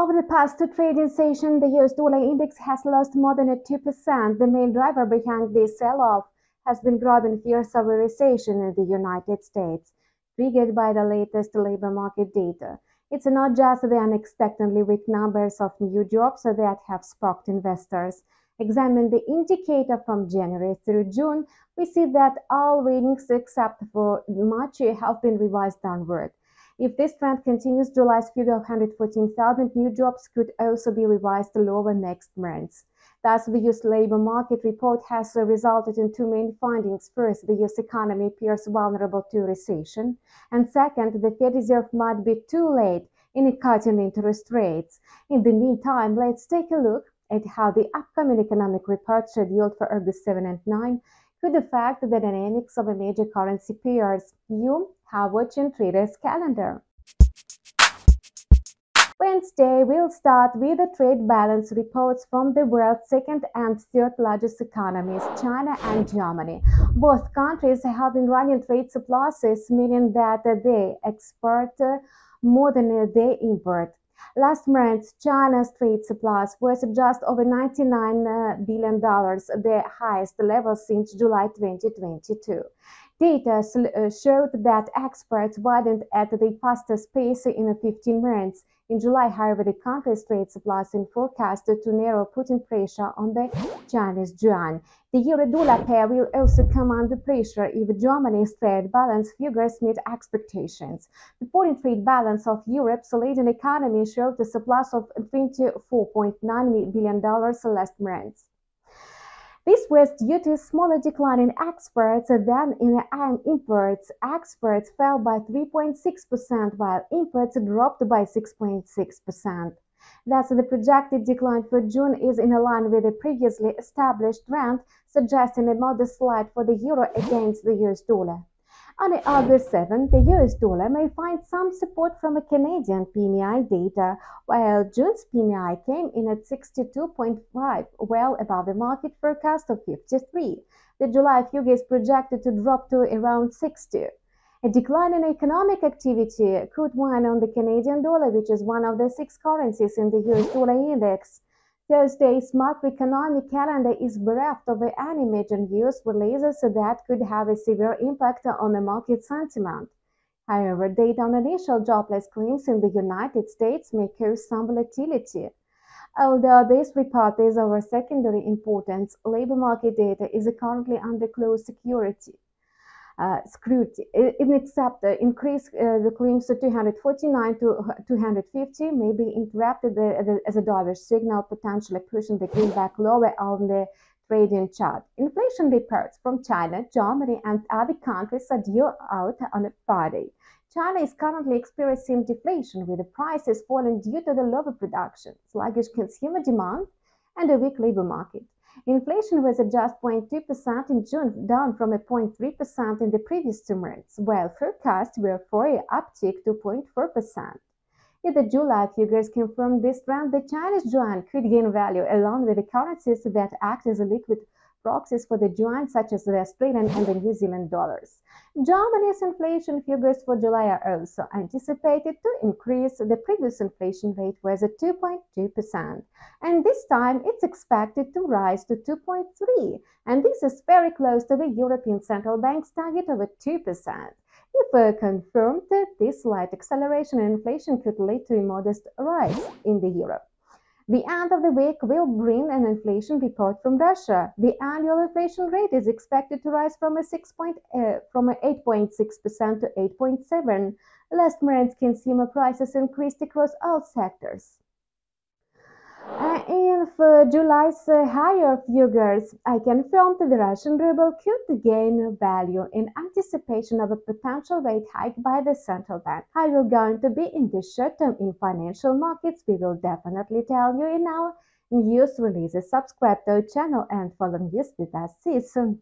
Over the past two trading sessions, the US dollar index has lost more than 2%. The main driver behind this sell-off has been growing fears of a recession in the United States, triggered by the latest labor market data. It's not just the unexpectedly weak numbers of new jobs that have sparked investors. Examine the indicator from January through June, we see that all readings except for March have been revised downward. If this trend continues, July's figure of 114,000 new jobs could also be revised lower next month. Thus, the U.S. labor market report has resulted in two main findings. First, the U.S. economy appears vulnerable to recession. And second, the Fed Reserve might be too late in cutting interest rates. In the meantime, let's take a look at how the upcoming economic report scheduled for August 7 and 9 could affect the dynamics of a major currency pairs. You watching traders calendar. Wednesday, we'll start with the trade balance reports from the world's second and third largest economies, China and Germany. Both countries have been running trade surpluses, meaning that they export more than they import. Last month, China's trade surplus was just over $99 uh, the highest level since July 2022. Data uh, showed that exports widened at the fastest pace in 15 months, in July, however, the country's trade surplus is forecasted to narrow, putting pressure on the Chinese yuan. The euro-dollar pair will also come under pressure if Germany's trade balance figures meet expectations. The foreign trade balance of Europe's leading economy showed a surplus of $24.9 billion last month. This was due to a smaller decline in exports than in imports. Exports fell by 3.6%, while imports dropped by 6.6%. Thus, the projected decline for June is in line with the previously established trend, suggesting a modest slide for the euro against the US dollar. On August 7, the US dollar may find some support from a Canadian PMI data, while June's PMI came in at 62.5, well above the market forecast of 53. The July figure is projected to drop to around 60. A decline in economic activity could weigh on the Canadian dollar, which is one of the six currencies in the US dollar index. Thursday's macroeconomic calendar is bereft of any major news releases that could have a severe impact on the market sentiment. However, data on initial jobless claims in the United States may cause some volatility. Although this report is of secondary importance, labor market data is currently under close security uh, scrutiny. In except increase uh, the claims to 249 to 250 may be interrupted as a dovish signal, potentially pushing the greenback lower on the trading chart. Inflation reports from China, Germany, and other countries are due out on Friday. China is currently experiencing deflation, with the prices falling due to the lower production, sluggish consumer demand, and a weak labor market. Inflation was at just 0.2% in June, down from a 0.3% in the previous two months, while forecasts were for an uptick to 0.4%. If the July figures confirm this trend, the Chinese yuan could gain value along with the currencies that act as a liquid proxies for the yuan, such as the Australian and the New Zealand dollars. Germany's inflation figures for July are also anticipated to increase. The previous inflation rate was at 2.2%, and this time it's expected to rise to 2.3%. and this is very close to the European Central Bank's target of 2%. If uh, confirmed, this slight acceleration in inflation could lead to a modest rise in the euro. The end of the week will bring an inflation report from Russia. The annual inflation rate is expected to rise from a 6 point, uh, from 8.6% to 8.7. Last month's consumer prices increased across all sectors. Uh, for July's uh, higher figures, I confirmed the Russian ruble could gain value in anticipation of a potential rate hike by the central bank. How will going to be in the short term in financial markets? We will definitely tell you in our news releases. Subscribe to our channel and follow news with us. See you soon.